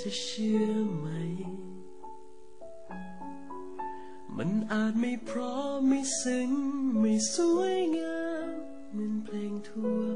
จะเชื่อไหม มันอาจไม่พร้อมไม่ซึ้ง ไม่สวยงามเหมือนเพลงทั่ว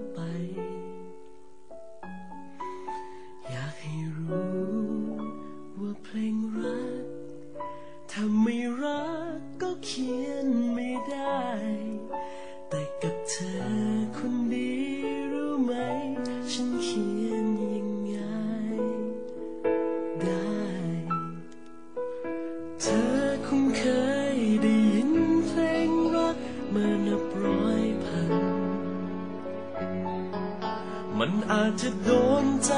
มันอาจจะโดนใจ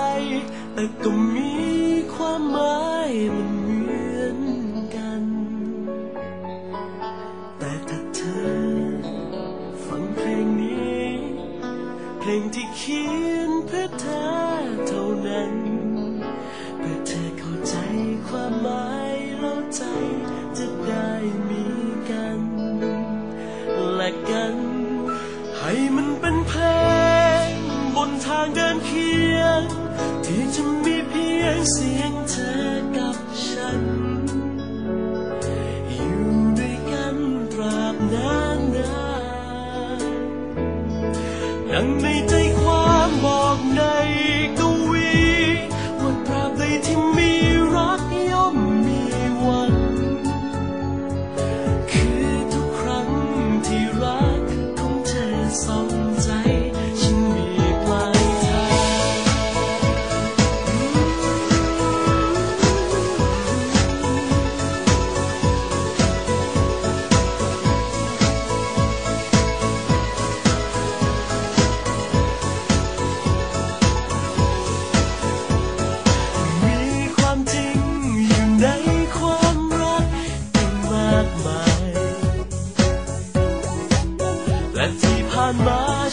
แต่ก็มีความหมายมันมีางเดินเคียงที่จะมีเพียงเสียงเธอกับฉัน 最怕那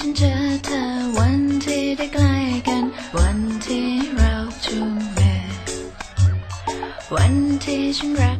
ฉันเจอเธอวันที่ได้ใกล้กัน วันที่เราจูงมือวันที่ฉันรัก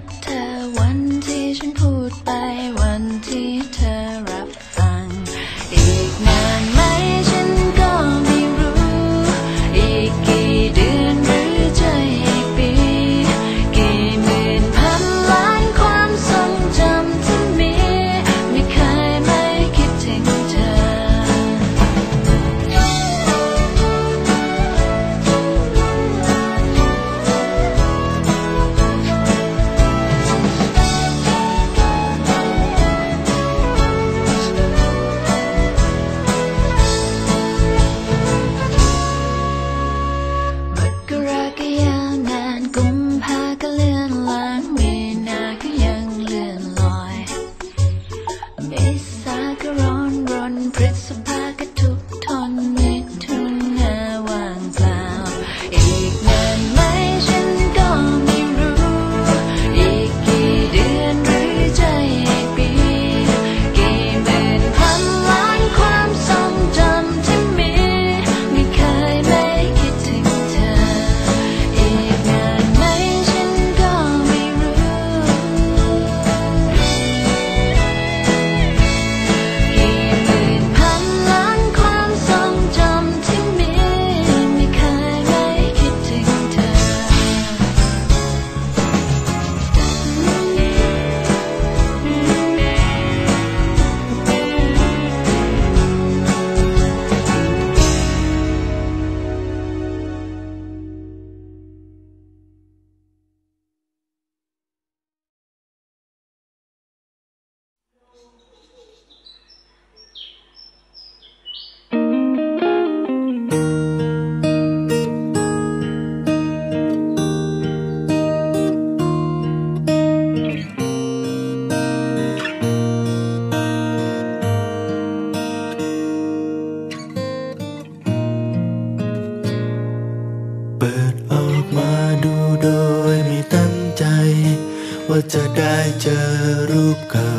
จะได้เจอรูปเก่า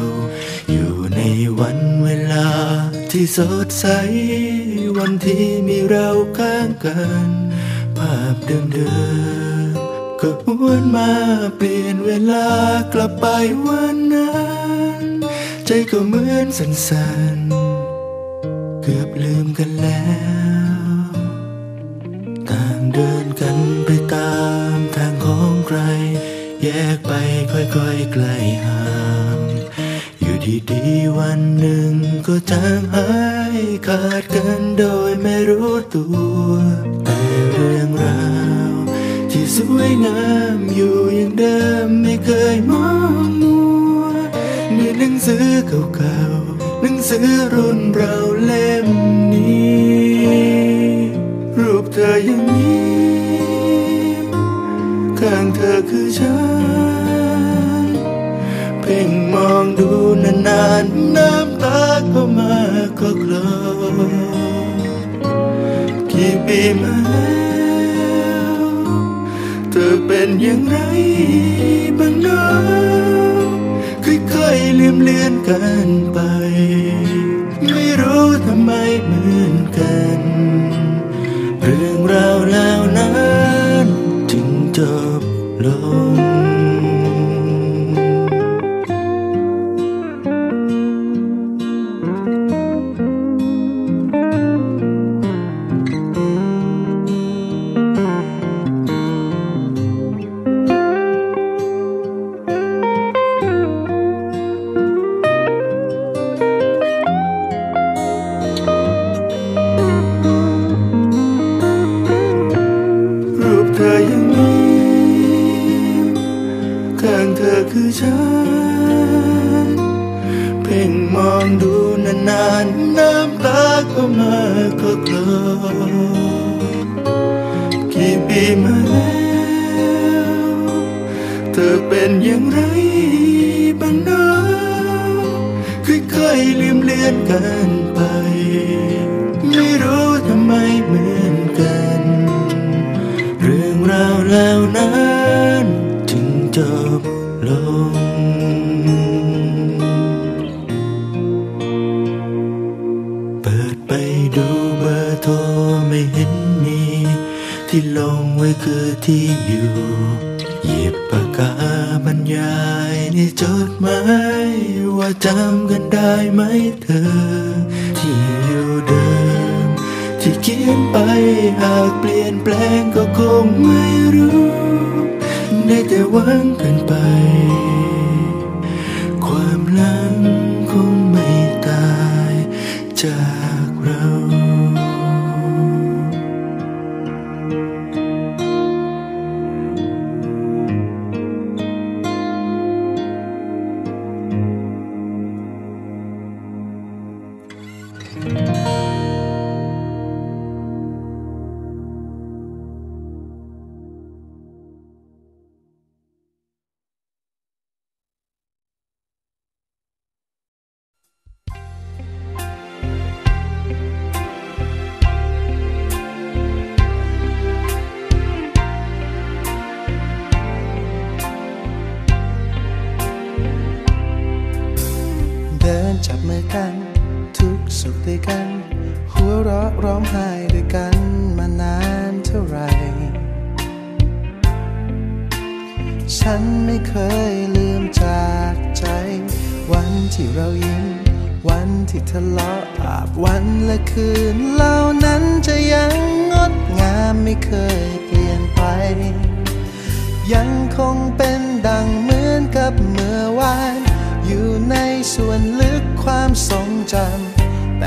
อยู่ในวันเวลาที่สดใส วันที่มีเราข้างกัน ภาพเดิมๆก็หวนมาเปลี่ยนเวลากลับไปวันนั้น ใจก็เหมือนสั่นๆ เกือบลืมกันแล้ว ต่างเดินกันไปตาม ยกไปค่อยๆไกลห่างอยู่ดีๆวันหนึ่งก็จางหายขาดกันโดยไม่รู้ตัวแต่เรื่องราวที่สวยงามอยู่อย่างเดิมไม่เคยมองมัวในหนังสือเก่าๆหนังสือรุ่นเราเล่มนี้ รูปเธอยังมีข้ เธอคือฉัน เพ่งมองดูนานๆน้ำตาก็มาก็คลอกี่ปีมาแล้วเธอเป็นอย่างไรบ้างเนะค่อยๆลืมเลือนกันไป ไม่รู้ทำไมเหมือนกัน เรื่องราวนั้น บ ไม่เหมือนกัน เรื่องราวแล้วนั้นจึงจบลง เปิดไปดูเบอร์โทรไม่เห็นมี ที่ลงไว้คือที่อยู่หยิบปากกาบรรยายในจดหมายว่าจำกันได้ไหมเธอ ที่อยู่เดิ เขียนไปหากเปลี่ยนแปลงก็คงไม่รู้ ได้แต่หวังกันไป สุขด้วยกัน หัวเราะร้องไห้ด้วยกันมานานเท่าไหร่ ฉันไม่เคยลืมจากใจ วันที่เรายิ้ม วันที่ทะเลาะอาบวันและคืนเหล่านั้นจะยังงดงามไม่เคยเปลี่ยนไป ยังคงเป็นดังเหมือนกับเมื่อวานอยู่ในส่วนลึกความทรงจำ แ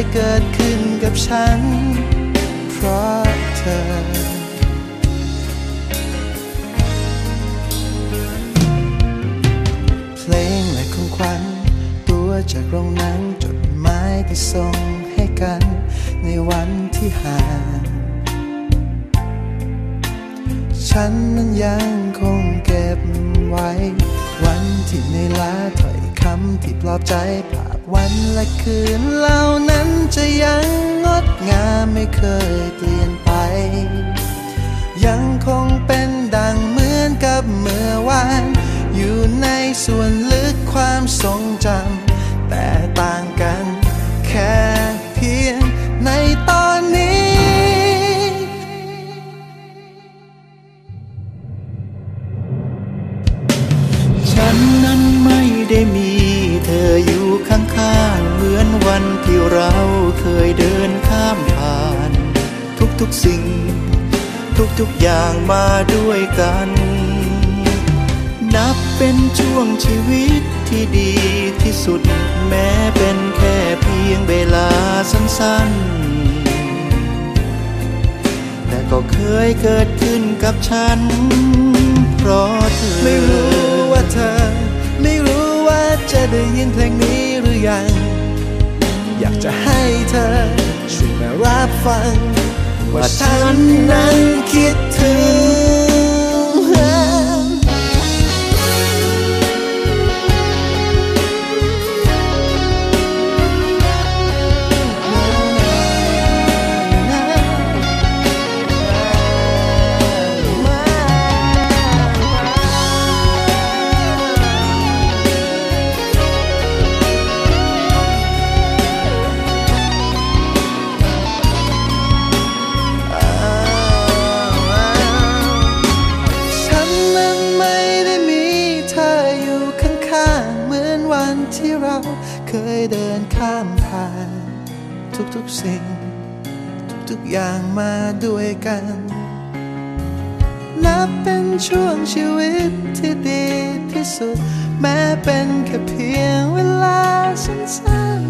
เคยเกิดขึ้นกับฉัน เพราะเธอเพลงและของขวัญตัวจากโรงหนังจดหมายที่ส่งให้กัน ในวันที่ห่างฉันนั้นยังคงเก็บไว้ วันที่ในลาถอยำที่ปลอบใจภาพวันและคืนเหล่านั้นจะยังงดงามไม่เคยเปลี่ยนไป ยังคงเป็นดังเหมือนกับเมื่อวาน อยู่ในส่วนลึกความทรงจำแต่ต่างกันแค่เพียงในตอนนี้ฉัน ได้มีเธออยู่ข้างๆเหมือนวันที่เราเคยเดินข้ามผ่าน ทุกๆสิ่ง ทุกๆอย่างมาด้วยกัน นับเป็นช่วงชีวิตที่ดีที่สุด แม้เป็นแค่เพียงเวลาสั้นๆ แต่ก็เคยเกิดขึ้นกับฉัน จะให้เธอช่วยมารับฟัง ว่าฉันนั้นคิดถึง อย่างมาด้วยกัน นับเป็นช่วงชีวิตที่ดีที่สุด แม้เป็นแค่เพียงเวลาสั้น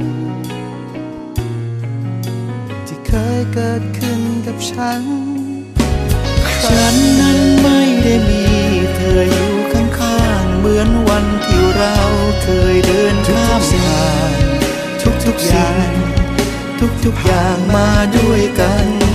ๆ ที่เคยเกิดขึ้นกับฉัน ฉันนั้นไม่ได้มีเธออยู่ข้างๆ เหมือนวันที่เราเคยเดินข้ามผ่านทุกๆอย่าง ทุกๆอย่างมาด้วยกัน